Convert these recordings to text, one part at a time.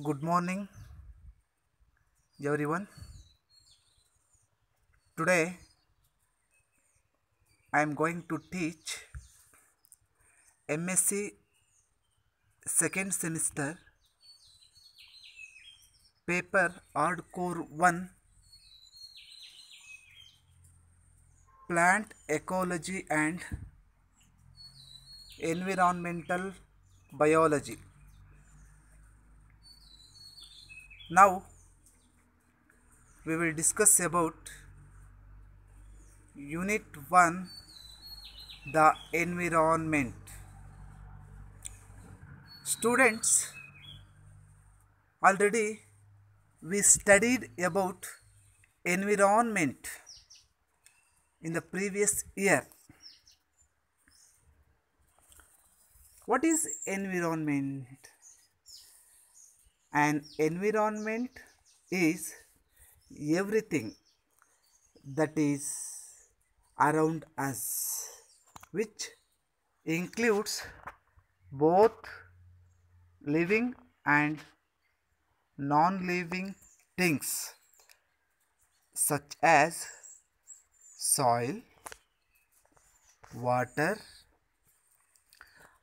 Good morning, everyone. Today I am going to teach MSc second semester paper hardcore 1 plant ecology and environmental biology now we will discuss about unit 1 the environment. Students already we studied about environment in the previous year. What is environment an environment is everything that is around us which includes both living and non-living things such as soil water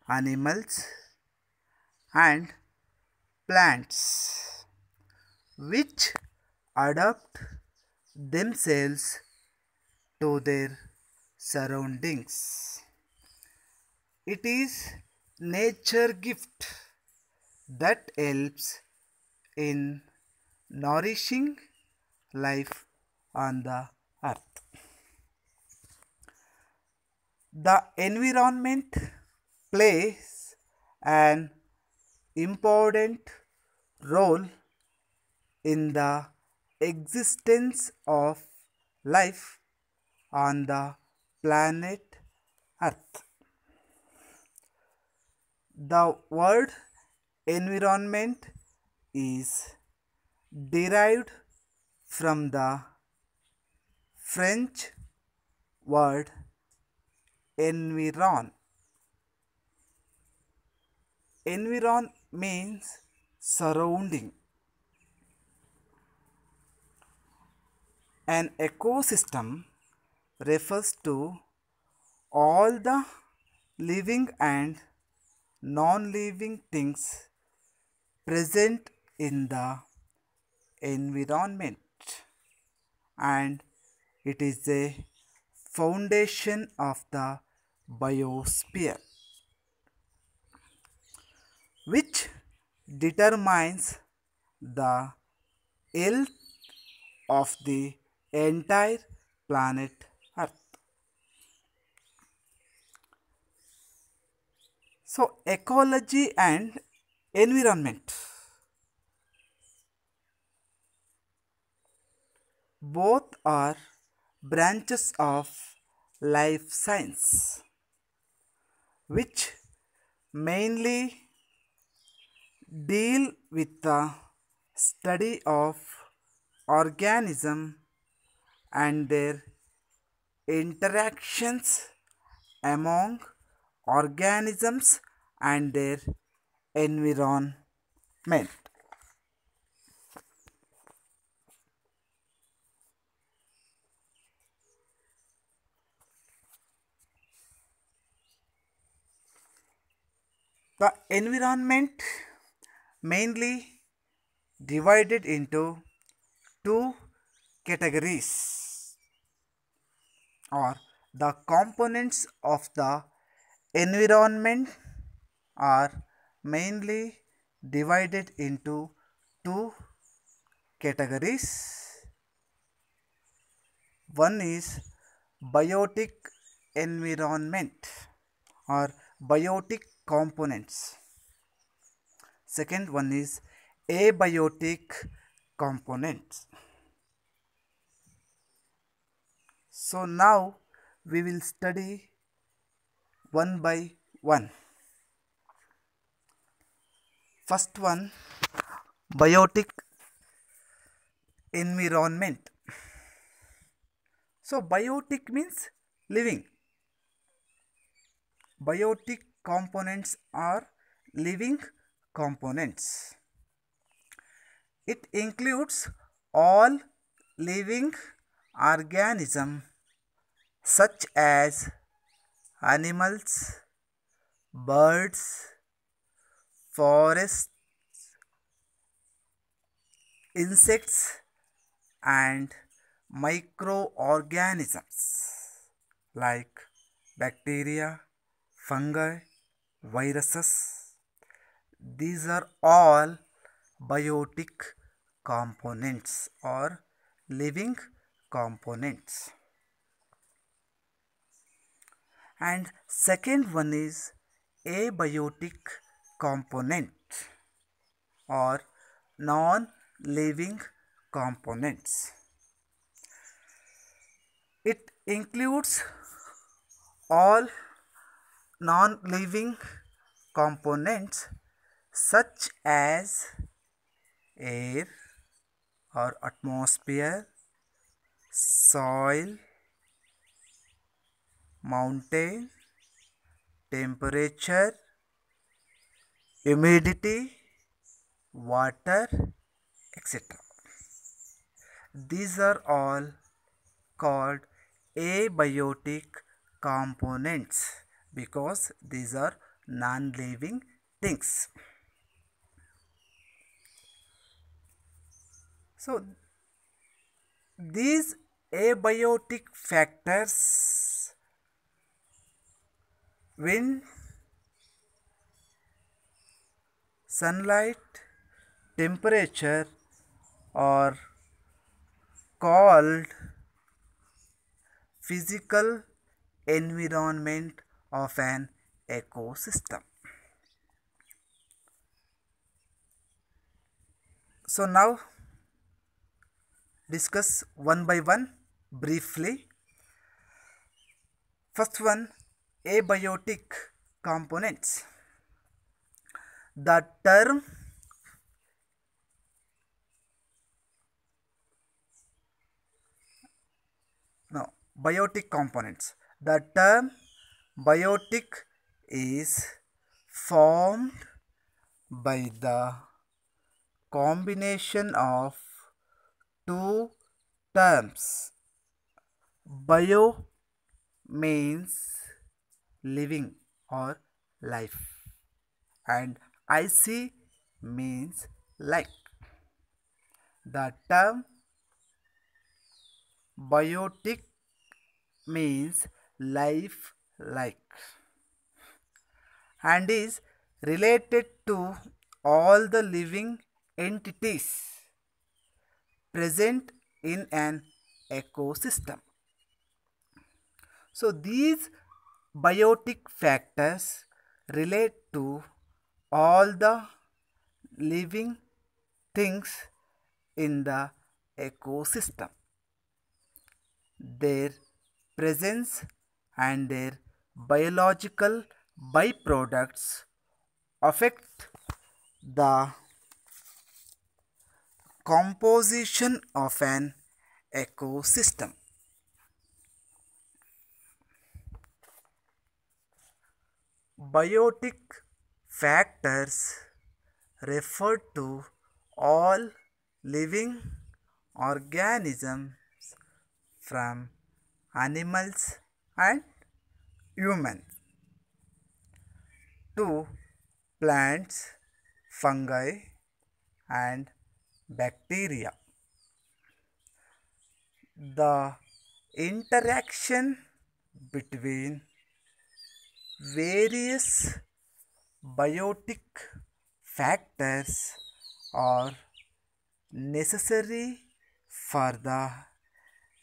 animals and plants which adapt themselves to their surroundings. It is nature gift that helps in nourishing life on the earth. The environment plays an important role in the existence of life on the planet earth. The word environment is derived from the french word environ. Environ means surrounding. An ecosystem refers to all the living and non-living things present in the environment. And it is a foundation of the biosphere which determines the health of the entire planet earth. So ecology and environment. Both are branches of life science which mainly deal with the study of organism and their interactions among organisms and their environment. The environment mainly divided into two categories or the components of the environment are mainly divided into two categories. One is biotic environment or biotic components second one is abiotic components. So now we will study one by one. First one biotic environment. So biotic means living. Biotic components are living components It includes all living organisms such as animals, birds, forests, insects, and microorganisms like bacteria, fungi, viruses. These are all biotic components or living components. And second one is abiotic component or non-living components. It includes all non-living components such as air or atmosphere, soil, mountain, temperature, humidity, water, etc. These are all called abiotic components because these are non-living things. So, these abiotic factors wind, sunlight, temperature are called physical environment of an ecosystem. So now discuss one by one briefly. First one abiotic components. The term no biotic components. The term biotic is formed by the combination of two terms. Bio means living or life and IC means like. The term biotic means life like and is related to all the living entities present in an ecosystem. So these biotic factors relate to all the living things in the ecosystem. Their presence and their biological byproducts affect the composition of an ecosystem. Biotic factors refer to all living organisms from animals and humans to plants, fungi and bacteria. The interaction between various biotic factors are necessary for the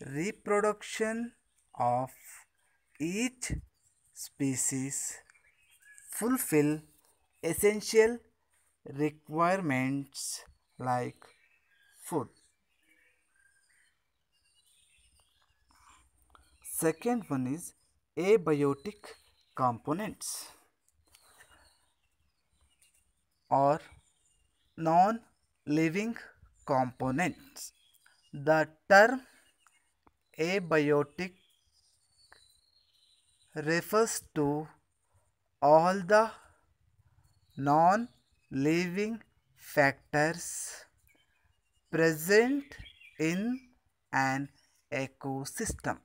reproduction of each species fulfill essential requirements like food. Second one is abiotic components or non-living components. The term abiotic refers to all the non-living factors present in an ecosystem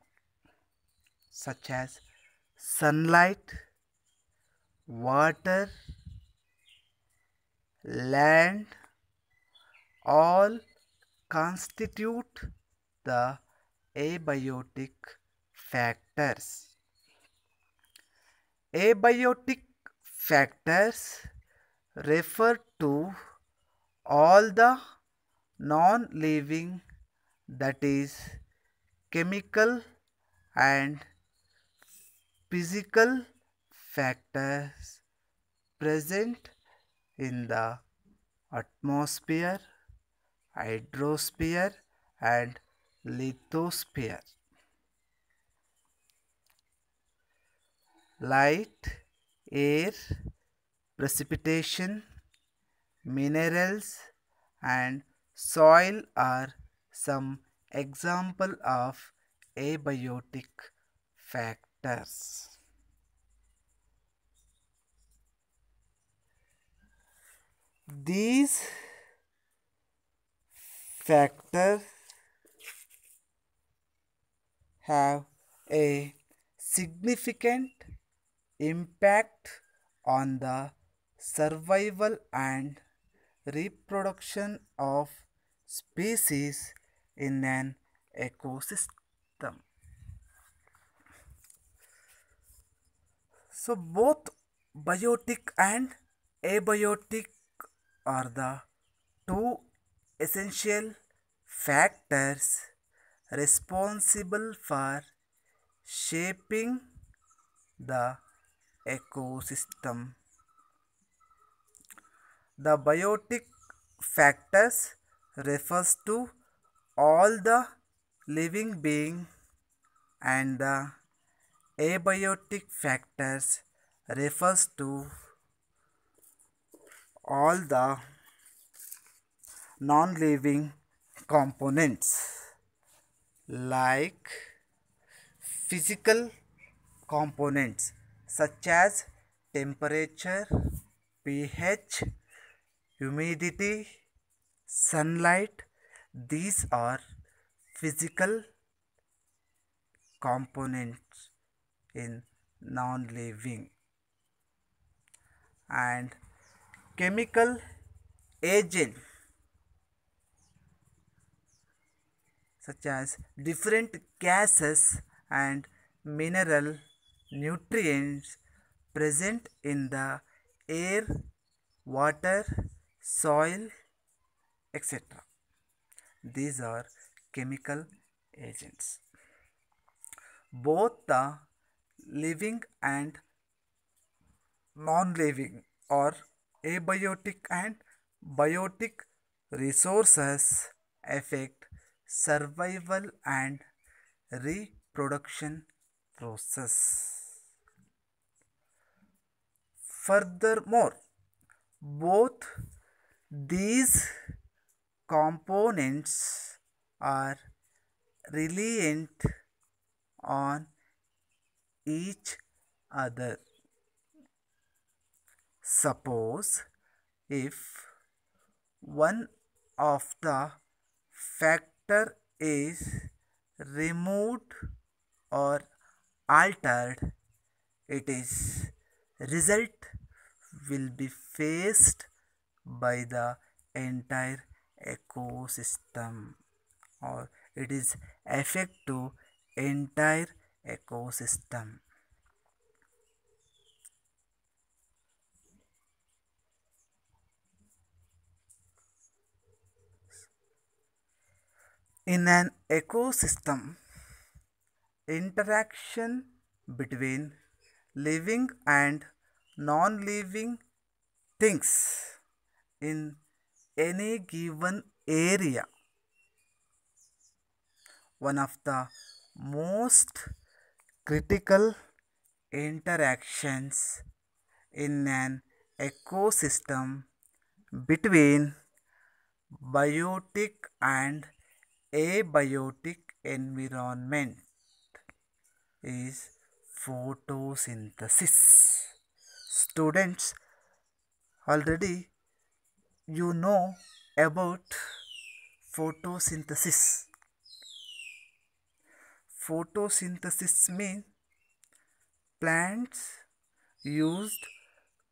such as sunlight, water, land all constitute the abiotic factors. Abiotic factors refer to all the non-living that is chemical and physical factors present in the atmosphere, hydrosphere and lithosphere. Light, air, precipitation, minerals and soil are some example of abiotic factors. These factors have a significant impact on the survival and reproduction of species in an ecosystem. So both biotic and abiotic are the two essential factors responsible for shaping the ecosystem. The biotic factors refers to all the living being and the abiotic factors refers to all the non-living components like physical components such as temperature, pH, humidity, sunlight. These are physical components in non-living and chemical agent such as different gases and mineral nutrients present in the air, water, soil, etc. These are chemical agents. Both the living and non-living or abiotic and biotic resources affect survival and reproduction process. Furthermore, both these components are reliant on each other. Suppose if one of the factor is removed or altered, it is result will be faced by the entire ecosystem or it is effect to entire ecosystem. In an ecosystem interaction between living and non-living things in any given area one of the most critical interactions in an ecosystem between biotic and abiotic environment is photosynthesis. Students already you know about photosynthesis. Photosynthesis means plants used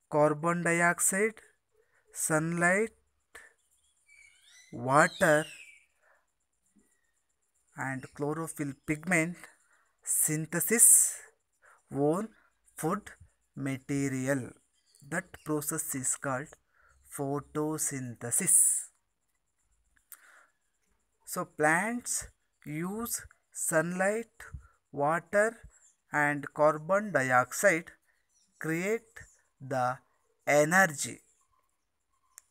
carbon dioxide sunlight water and chlorophyll pigment synthesis own food material. That process is called photosynthesis. So plants use sunlight water and carbon dioxide create the energy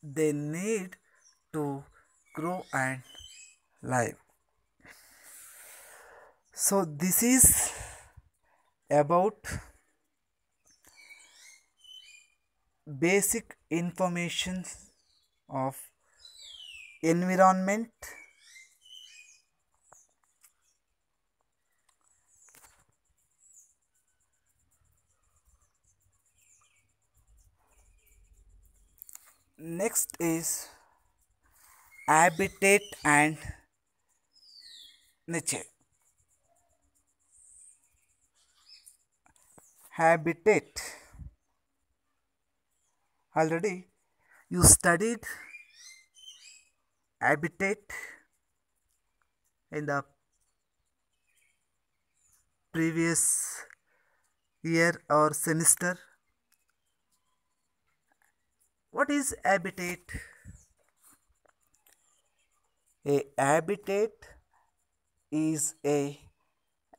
they need to grow and live. So this is about basic information of environment next is habitat and nature. Habitat already. You studied habitat in the previous year or semester. What is habitat a habitat is a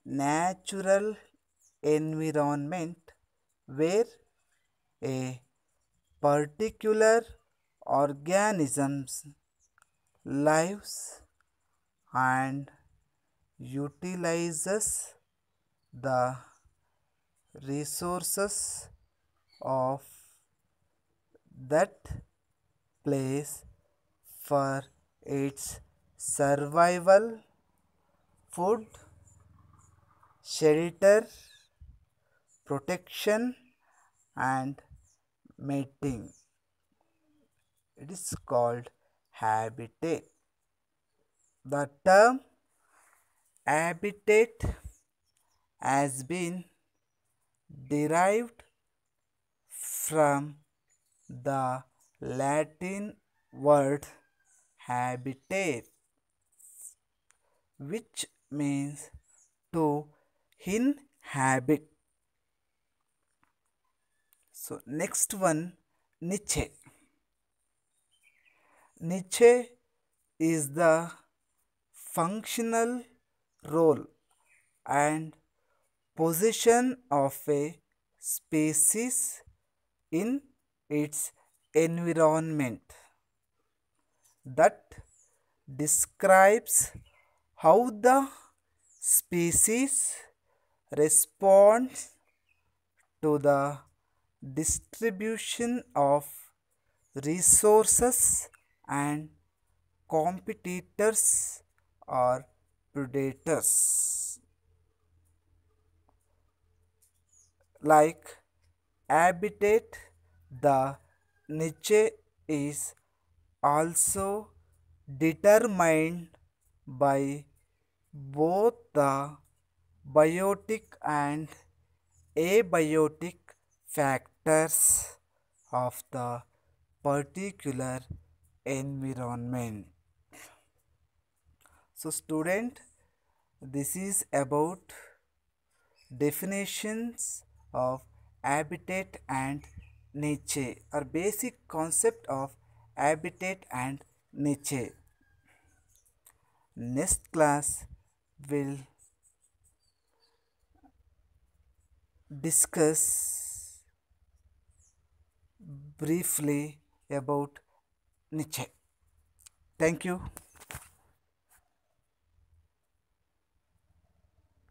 natural environment where a particular organisms lives and utilizes the resources of that place for its survival food shelter protection and mating it is called habitat the term habitat has been derived from the Latin word habitat, which means to inhabit. So, next one niche. Niche is the functional role and position of a species in its environment that describes how the species responds to the distribution of resources and competitors or predators. Like habitat the niche is also determined by both the biotic and abiotic factors of the particular environment. So student this is about definitions of habitat and niche or basic concept of habitat and niche. Next class will discuss briefly about niche. Thank you.